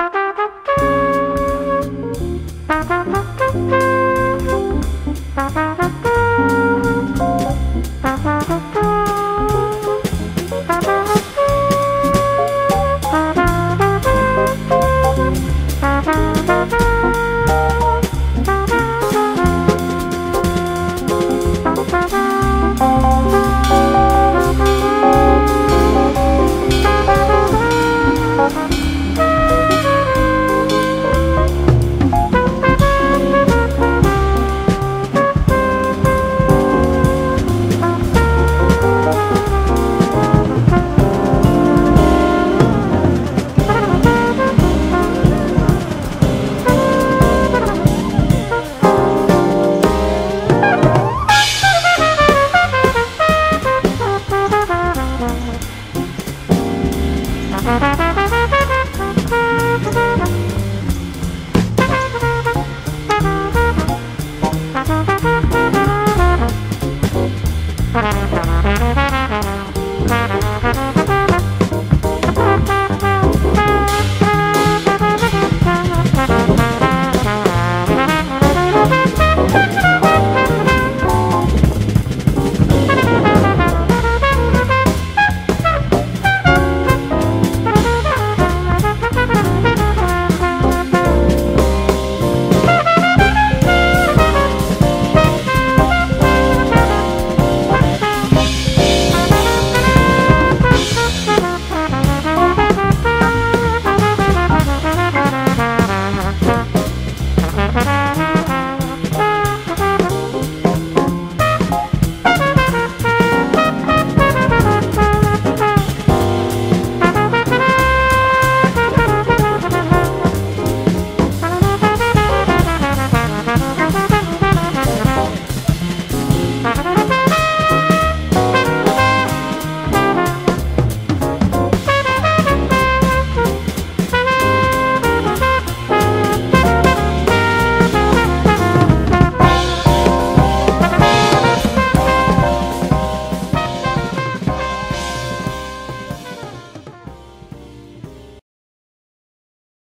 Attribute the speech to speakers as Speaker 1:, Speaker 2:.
Speaker 1: Thank you. Bye. Música